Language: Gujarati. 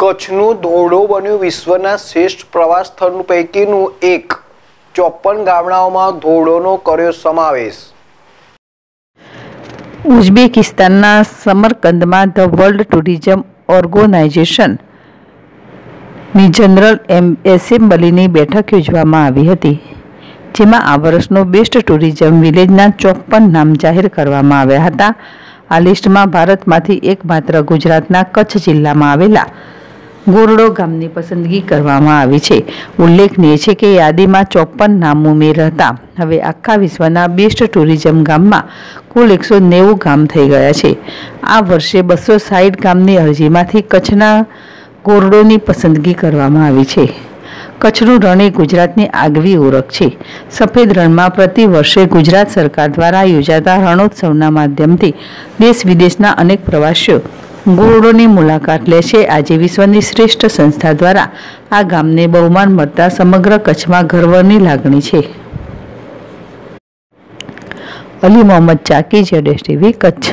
કચ્છનું ધોરડો બન્યું વિશ્વના શ્રેષ્ઠ પ્રવાસ સ્થળ પૈકીનું એક. ચોપન ગામડાઓમાં ધોરડોનો કર્યો સમાવેશ. ઉઝબેકિસ્તાનના સમરકંદમાં ધ વર્લ્ડ ટુરિઝમ ઓર્ગેનાઇઝેશનની જનરલ એમ એસેમ્બલીની બેઠક યોજવામાં આવી હતી, જેમાં આ વર્ષનો બેસ્ટ ટુરિઝમ વિલેજના ચોપન નામ જાહેર કરવામાં આવ્યા હતા. આ લિસ્ટમાં ભારતમાંથી એકમાત્ર ગુજરાતના કચ્છ જિલ્લામાં આવેલા ગોરડો ગામની પસંદગી કરવામાં આવી છે. ઉલ્લેખનીય છે કે યાદીમાં ચોપન નામ ઉમેર હતા હવે આખા વિશ્વના બેસ્ટ ટુરિઝમ ગામમાં કુલ એકસો નેવું ગામ થઈ ગયા છે. આ વર્ષે બસો સાઠ ગામની અરજીમાંથી કચ્છના ગોરડોની પસંદગી કરવામાં આવી છે. કચ્છનું રણ એ ગુજરાતની આગવી ઓળખ છે. સફેદ રણમાં પ્રતિ વર્ષે ગુજરાત સરકાર દ્વારા યોજાતા રણોત્સવના માધ્યમથી દેશ વિદેશના અનેક પ્રવાસીઓ ગોરડોની મુલાકાત લે છે આજે વિશ્વની શ્રેષ્ઠ સંસ્થા દ્વારા આ ગામને બહુમાન મળતા સમગ્ર કચ્છમાં ગર્વની લાગણી છે. અલી મોહમ્મદ ચાકી જેડેશ ટીવી કચ્છ.